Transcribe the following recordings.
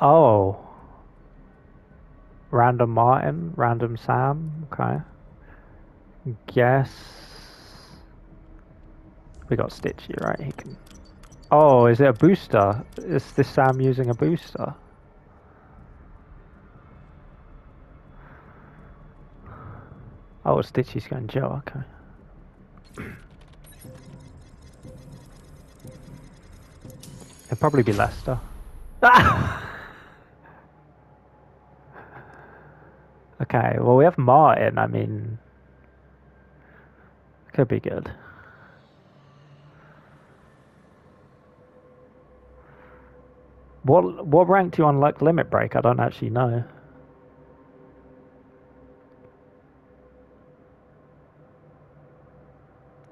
Oh. Random Martin, random Sam, okay. Guess. We got Stitchy, right? He can. Oh, is it a booster? Is this Sam using a booster? Oh, Stitchy's going to Joe, okay. It'll probably be Lester. Ah! Okay, well we have Martin, I mean... Could be good. What what rank do you unlock Limit Break? I don't actually know.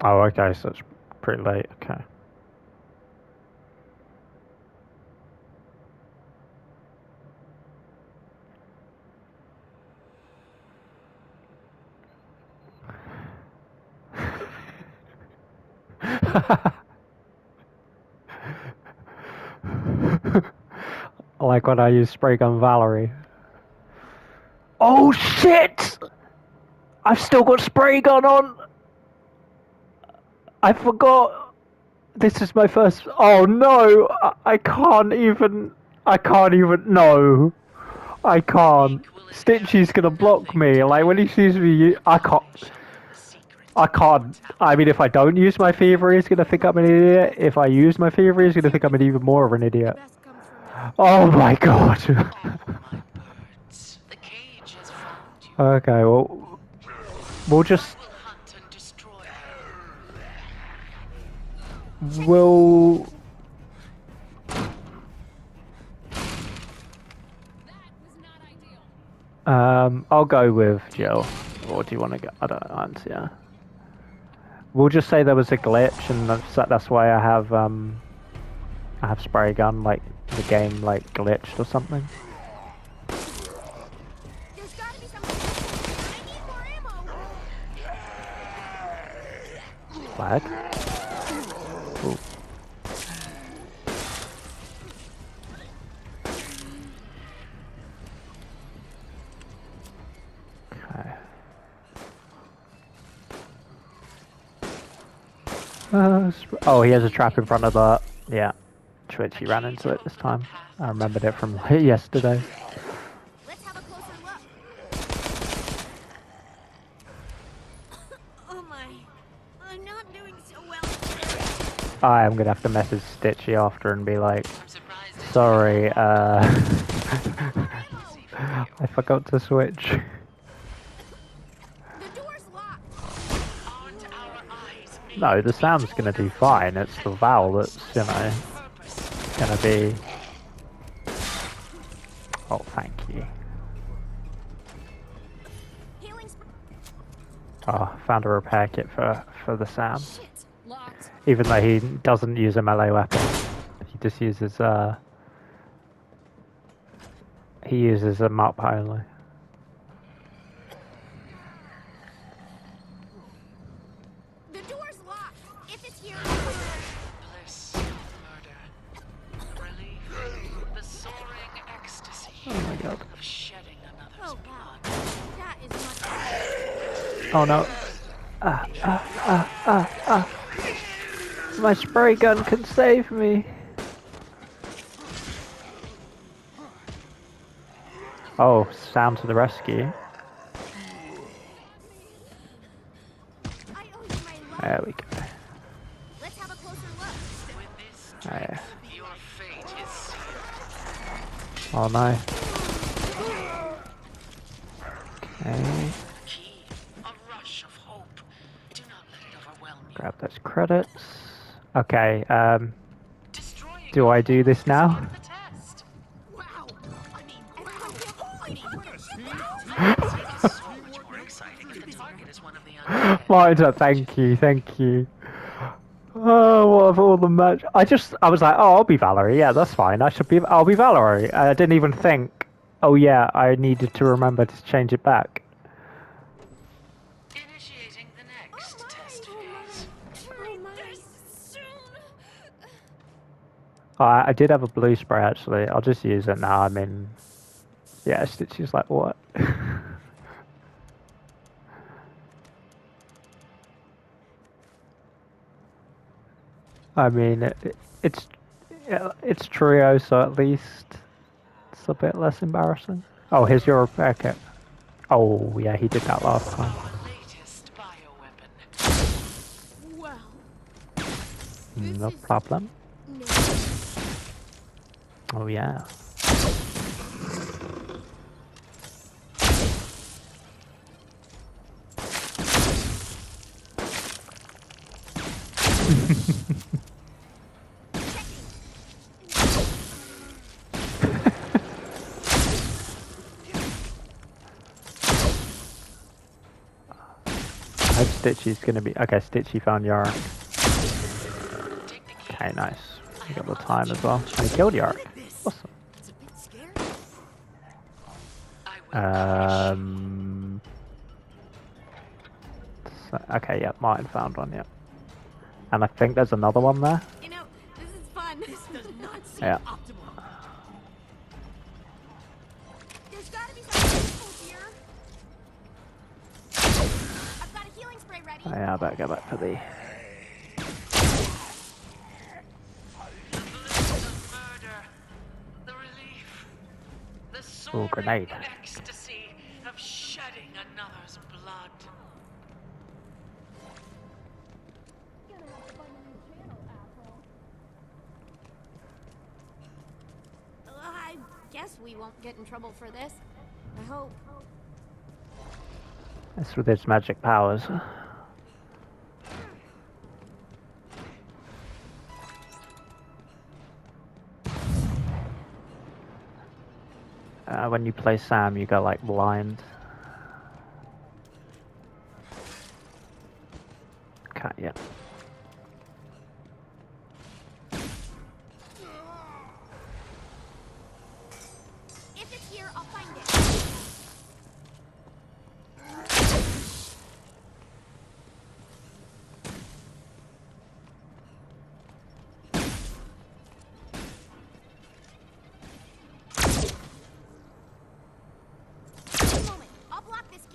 Oh, okay, so it's pretty late. Okay. like when I use spray gun Valerie. Oh shit! I've still got spray gun on! I forgot. This is my first. Oh no! I, I can't even. I can't even. No! I can't. Stitchy's gonna block me. Like when he sees me, I can't. I can't. I mean, if I don't use my fever, he's gonna think I'm an idiot. If I use my fever, he's gonna think I'm an even more of an idiot. Oh my god. okay, well, we'll just. We'll. Um, I'll go with Jill. Or do you want to go? I don't know. Yeah. We'll just say there was a glitch, and that's, that's why I have um, I have spray gun. Like the game like glitched or something. Flag. Uh, oh, he has a trap in front of the... Yeah. Twitch, he ran into it this time. I remembered it from yesterday. I am gonna have to message Stitchy after and be like, sorry, uh, I forgot to switch. No, the sound's gonna do fine. It's the vowel that's, you know, gonna be... Oh, thank you. Oh, found a repair kit for, for the Sam. Even though he doesn't use a melee weapon. He just uses, uh... He uses a mop only. Oh no. Ah, ah, ah, ah, ah. My spray gun can save me. Oh, Sam to the rescue. No. Okay. Grab those credits. Okay, um... Do I do this now? Martin, thank you, thank you. Oh, what of all the match? I just, I was like, oh, I'll be Valerie. Yeah, that's fine. I should be, I'll be Valerie. I didn't even think, oh yeah, I needed to remember to change it back. Oh, I, I did have a blue spray actually. I'll just use it now. I mean, yeah, Stitchy's like, what? I mean, it, it, it's it's trio, so at least it's a bit less embarrassing. Oh, here's your repair kit. Oh, yeah, he did that last time. Our latest bioweapon. Well, No This is- problem. no. Oh, yeah. Stitchy's gonna be. Okay, Stitchy found Yorick. Take the key. Okay, nice. We got the time as well. And he killed Yorick. Awesome. It's a bit scary. I will punish Um. so- okay, yeah, Martin found one, yeah. And I think there's another one there. You know, this is fun. This does not seem Yeah. Healing spray ready. Oh, I better go back for the. The bliss of murder, the relief, the soaring grenade. ecstasy of shedding another's blood. I guess we won't get in trouble for this. I hope. That's with its magic powers. When you play Sam, you go like blind.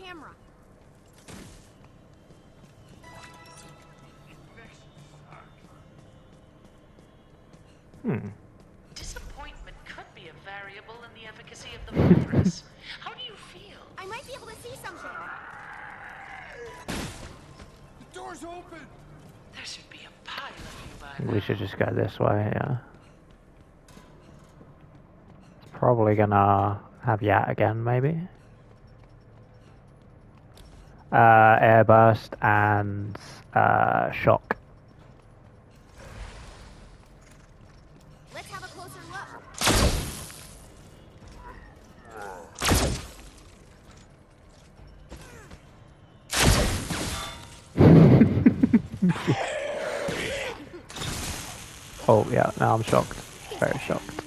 Camera. Hmm. Disappointment could be a variable in the efficacy of the virus. How do you feel? I might be able to see something. The door's open! There should be a pile of you by now. we should just go this way, yeah. It's probably gonna have Yat again, maybe. Uh, airburst and uh, shock. Let's have a closer look. Oh yeah, now I'm shocked. Very shocked.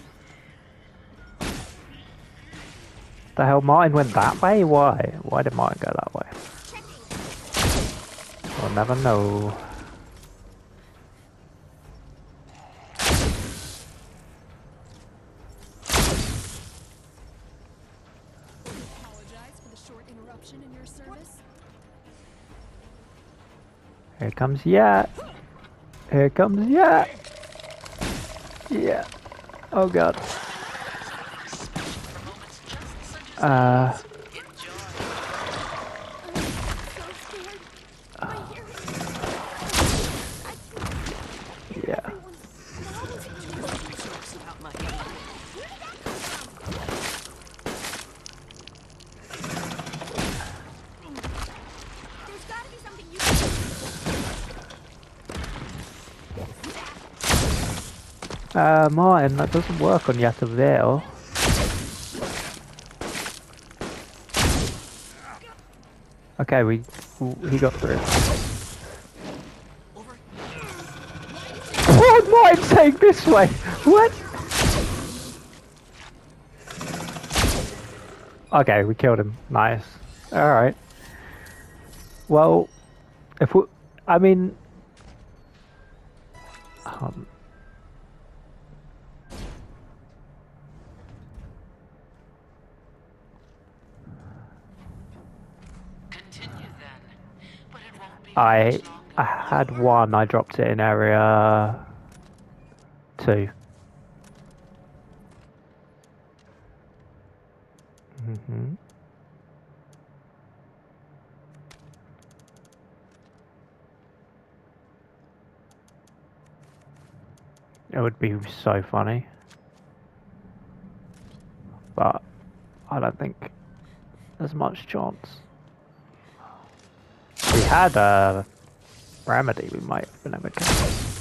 The hell, Martin went that way? Why? Why did Martin go that way? We'll never know. apologize for the short interruption in your service. Here comes Yat. Here comes Yat. Yeah. Oh god. For moments just such as Uh, Uh, Martin, that doesn't work on Yateveo. Okay, we he got through. Oh, Martin's saying this way. What? Okay, we killed him. Nice. All right. Well, if we, I mean, um, I I had one. I dropped it in area two. hmm It would be so funny. But I don't think there's much chance. Had a remedy, we might have been able to.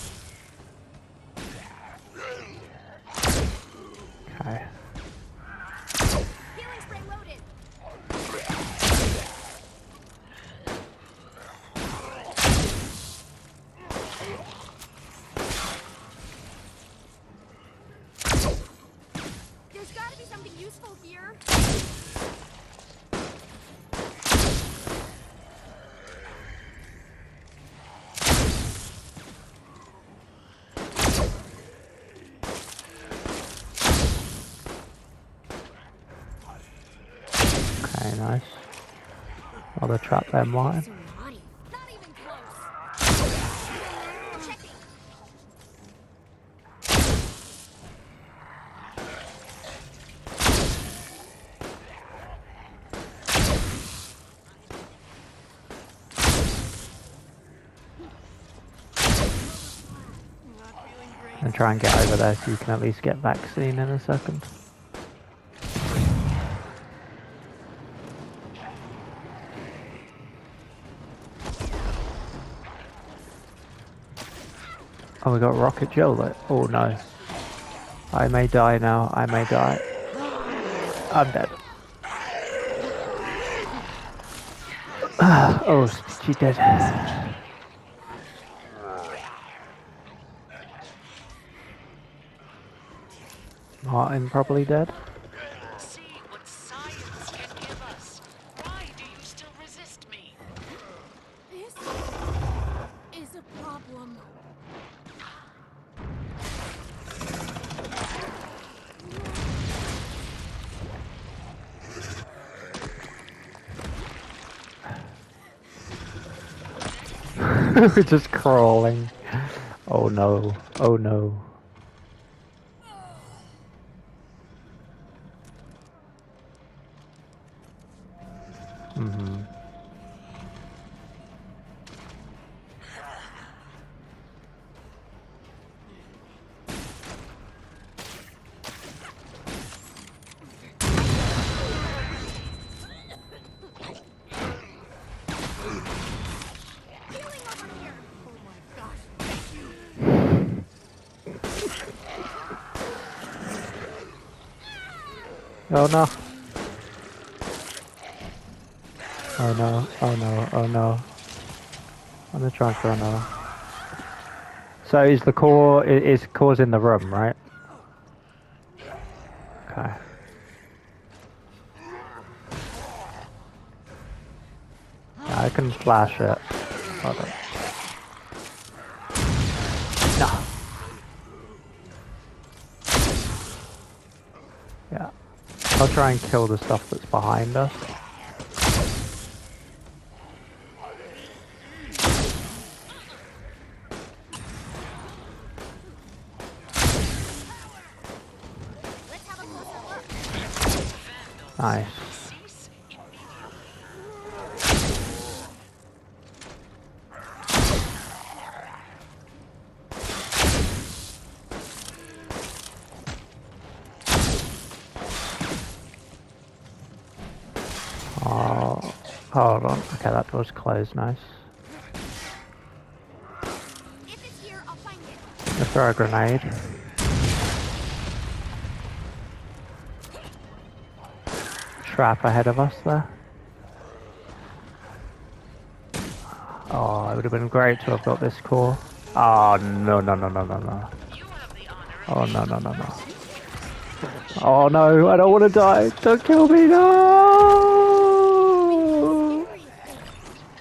Nice. Another trap there, Martin. And try and get over there so you can at least get vaccine in a second. Oh, we got rocket gel there. Oh no. I may die now. I may die. I'm dead. oh, she's dead. Martin probably dead. We're just crawling. Oh no. Oh no. Oh no. Oh no. Oh no. Oh no. I'm gonna try throw another. So is the core is core's in the room, right? Okay. I can flash it. Hold on. I'll try and kill the stuff that's behind us. Nice. Hold on. Okay, that door's closed. Nice. Here, I'll throw a grenade. Trap ahead of us there. Oh, it would have been great to have got this core. Oh, no, no, no, no, no, no. Oh, no, no, no, no. Oh, no, I don't want to die. Don't kill me, no!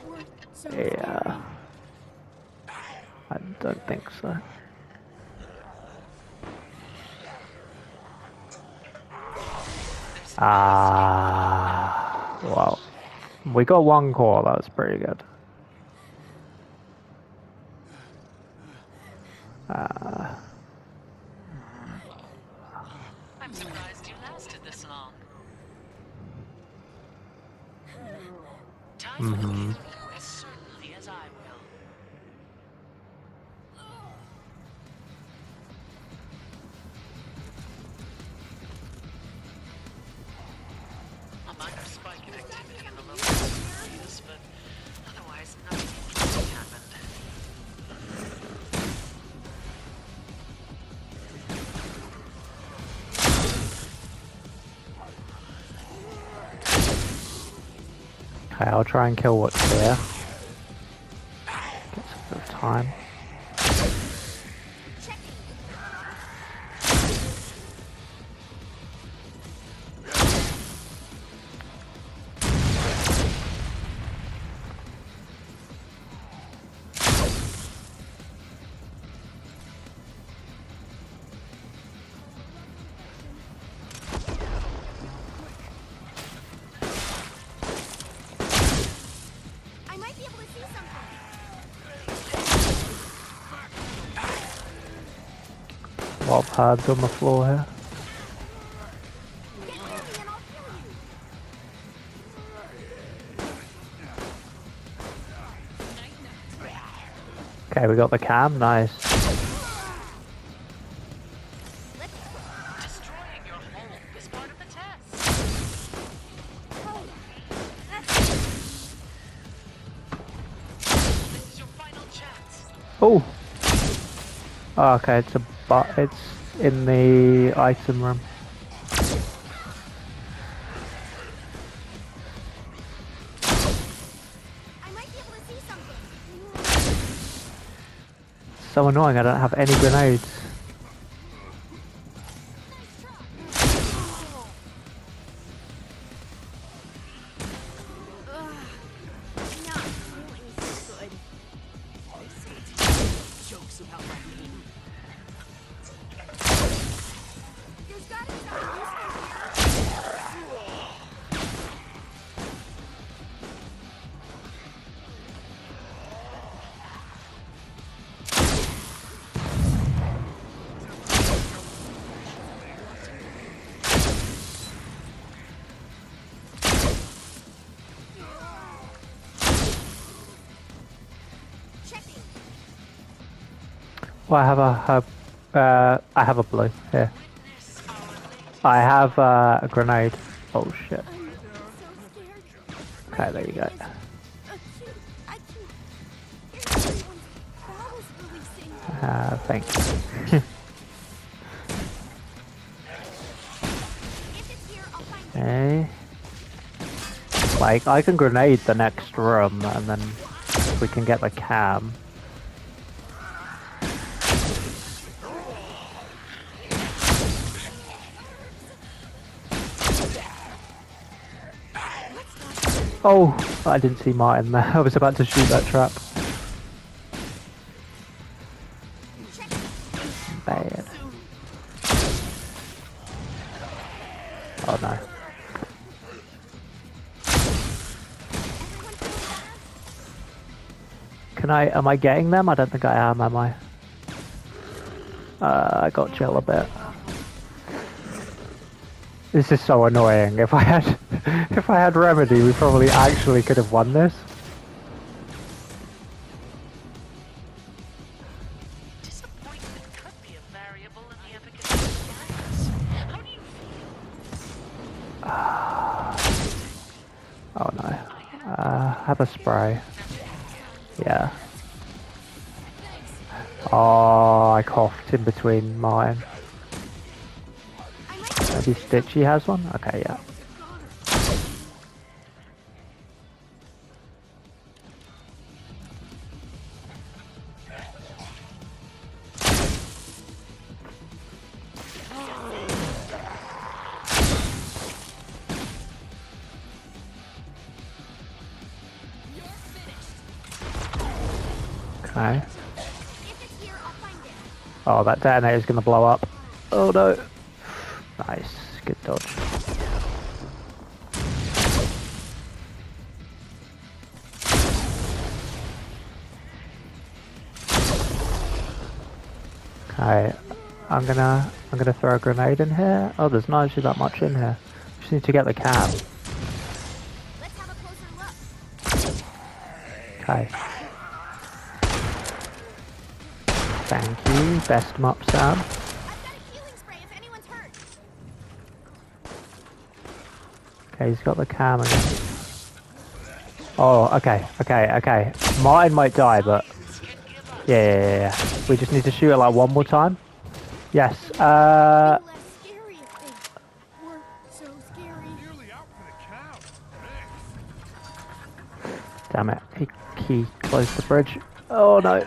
Or so Yeah. I don't think so. Ah, well, we got one core. was pretty good. Okay, I'll try and kill what's there. Get some time. A lot of pads on the floor here. Okay, we got the cam. Nice. Oh. Oh, okay, it's a but it's in the item room. So annoying. I don't have any grenades. Well, I have a, a uh, I have a blue here. I have uh, a grenade. Oh shit. Okay, there you go. Uh, thanks. Okay. Like, I can grenade the next room, and then we can get the cam. Oh, I didn't see Martin there. I was about to shoot that trap. Bad. Oh no. Can I, am I getting them? I don't think I am, am I? Uh, I got chill a bit. This is so annoying. If I had, if I had remedy, we probably actually could have won this. Disappointment could be a variable in the efficacy of the virus. How do you feel? Oh no. Uh, have a spray. Yeah. Oh, I coughed in between mine. Maybe Stitchy has one? Okay, yeah. Oh, that detonator's gonna blow up. Oh no. Nice. Good dodge. Okay, I'm gonna I'm gonna throw a grenade in here. Oh, there's not actually that much in here. Just need to get the cam. Let's have a closer look. Okay. You. Best mop Sam. I've got a healing spray if anyone's hurt. Okay, he's got the cam again. Oh, okay, okay, okay. Martin might die, but yeah, yeah, yeah, yeah. We just need to shoot it like one more time. Yes. Uh, Be less scary if they were so scary. Nearly out for the count. Thanks. damn it. He he closed the bridge. Oh no.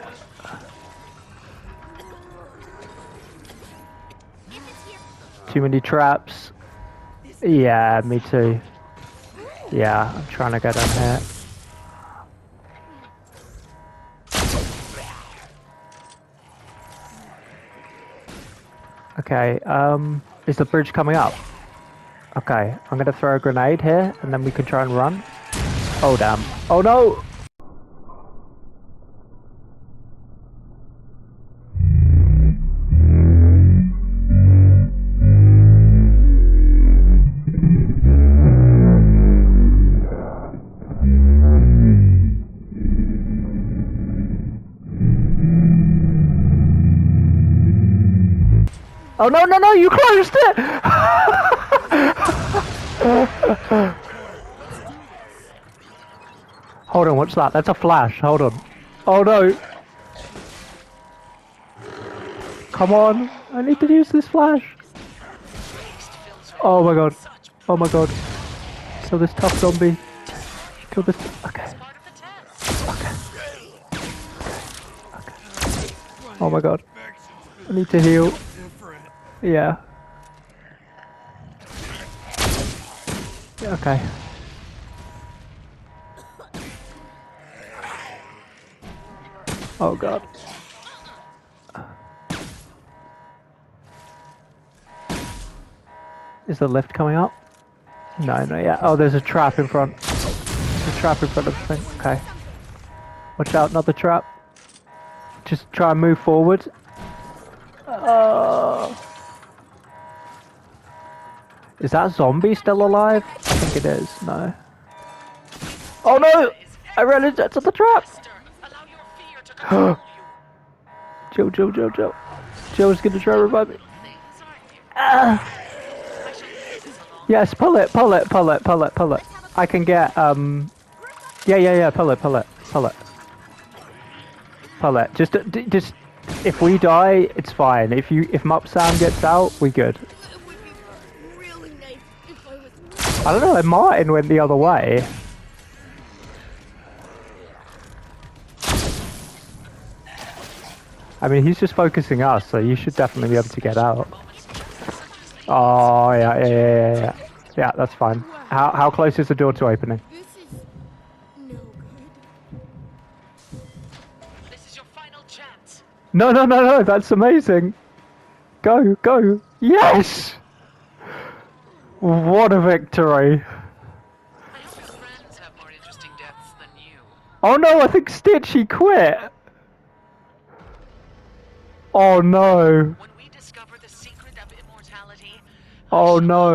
Too many traps. Yeah, me too. Yeah, I'm trying to down here. Okay, um, is the bridge coming up? Okay, I'm gonna throw a grenade here, and then we can try and run. Oh damn. Oh no! Oh no no no! You closed it! Hold on, what's that? That's a flash. Hold on. Oh no! Come on! I need to use this flash. Oh my god! Oh my god! Kill this tough zombie. Kill this. Okay. Part of the. Oh my god! I need to heal. Yeah, okay. Oh god. Is the lift coming up? No, no, yeah. Oh, there's a trap in front. There's a trap in front of the thing. Okay. Watch out, not the trap. Just try and move forward. Oh. Is that zombie still alive? I think it is. No. Oh no! I ran into the trap! Joe, Joe, Joe, Joe. Joe's gonna try to revive me. Ah! Yes, pull it, pull it, pull it, pull it, pull it. I can get, um... Yeah, yeah, yeah, pull it, pull it, pull it. Pull it. Just, just... If we die, it's fine. If you, if Mup Sam gets out, we good. it would be really nice if I don't know, Martin went the other way. I mean, he's just focusing us, so you should definitely be able to get out. Oh, yeah, yeah, yeah, yeah, yeah. That's fine. How, how close is the door to opening? No good. This is your final chance. No, no, no, no, that's amazing. Go, go. Yes! What a victory. I hope your friends have more interesting deaths than you. Oh no, I think Stitchy quit. Oh no. When we discover the secret of immortality, Oh no.